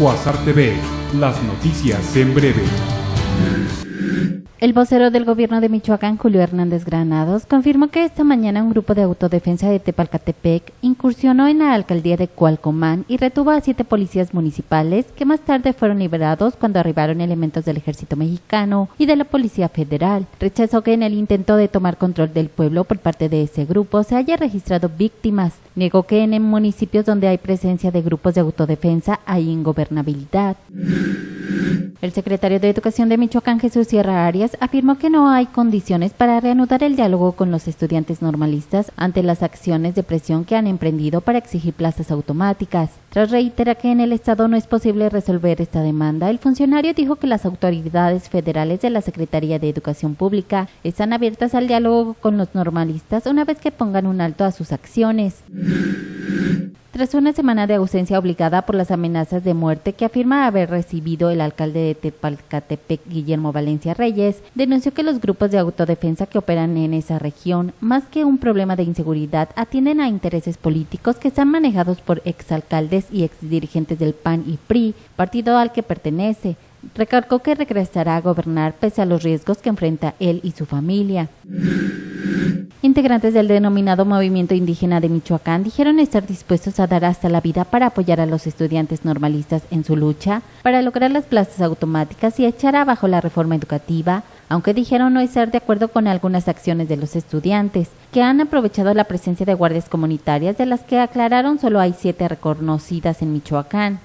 Cuasar TV, las noticias en breve. El vocero del gobierno de Michoacán, Julio Hernández Granados, confirmó que esta mañana un grupo de autodefensa de Tepalcatepec incursionó en la alcaldía de Cualcomán y retuvo a siete policías municipales que más tarde fueron liberados cuando arribaron elementos del ejército mexicano y de la Policía Federal. Rechazó que en el intento de tomar control del pueblo por parte de ese grupo se haya registrado víctimas. Negó que en municipios donde hay presencia de grupos de autodefensa hay ingobernabilidad. El secretario de Educación de Michoacán, Jesús Sierra Arias, afirmó que no hay condiciones para reanudar el diálogo con los estudiantes normalistas ante las acciones de presión que han emprendido para exigir plazas automáticas. Tras reiterar que en el Estado no es posible resolver esta demanda, el funcionario dijo que las autoridades federales de la Secretaría de Educación Pública están abiertas al diálogo con los normalistas una vez que pongan un alto a sus acciones. Tras una semana de ausencia obligada por las amenazas de muerte que afirma haber recibido el alcalde de Tepalcatepec, Guillermo Valencia Reyes, denunció que los grupos de autodefensa que operan en esa región, más que un problema de inseguridad, atienden a intereses políticos que están manejados por exalcaldes y exdirigentes del PAN y PRI, partido al que pertenece. Recargó que regresará a gobernar pese a los riesgos que enfrenta él y su familia. Integrantes del denominado Movimiento Indígena de Michoacán dijeron estar dispuestos a dar hasta la vida para apoyar a los estudiantes normalistas en su lucha para lograr las plazas automáticas y echar abajo la reforma educativa, aunque dijeron no estar de acuerdo con algunas acciones de los estudiantes, que han aprovechado la presencia de guardias comunitarias de las que aclararon solo hay siete reconocidas en Michoacán.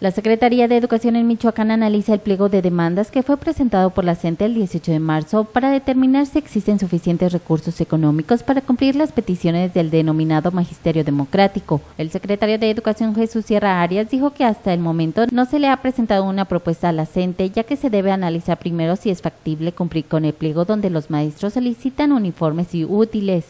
La Secretaría de Educación en Michoacán analiza el pliego de demandas que fue presentado por la CENTE el 18 de marzo para determinar si existen suficientes recursos económicos para cumplir las peticiones del denominado Magisterio Democrático. El secretario de Educación Jesús Sierra Arias dijo que hasta el momento no se le ha presentado una propuesta a la CENTE ya que se debe analizar primero si es factible cumplir con el pliego donde los maestros solicitan uniformes y útiles.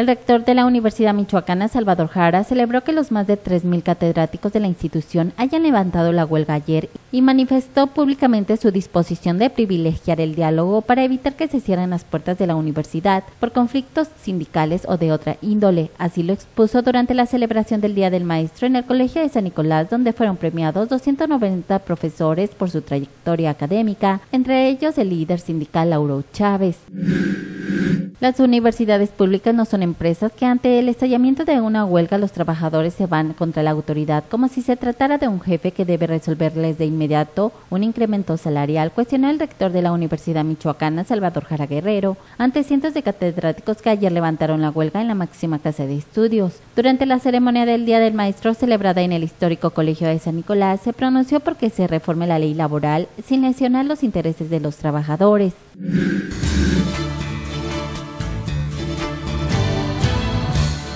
El rector de la Universidad Michoacana, Salvador Jara, celebró que los más de 3.000 catedráticos de la institución hayan levantado la huelga ayer y manifestó públicamente su disposición de privilegiar el diálogo para evitar que se cierren las puertas de la universidad por conflictos sindicales o de otra índole. Así lo expuso durante la celebración del Día del Maestro en el Colegio de San Nicolás, donde fueron premiados 290 profesores por su trayectoria académica, entre ellos el líder sindical Lauro Chávez. Las universidades públicas no son empresas que ante el estallamiento de una huelga los trabajadores se van contra la autoridad como si se tratara de un jefe que debe resolverles de inmediato un incremento salarial, cuestionó el rector de la Universidad Michoacana, Salvador Jara Guerrero, ante cientos de catedráticos que ayer levantaron la huelga en la máxima casa de estudios. Durante la ceremonia del Día del Maestro celebrada en el histórico Colegio de San Nicolás, se pronunció porque se reforme la ley laboral sin lesionar los intereses de los trabajadores.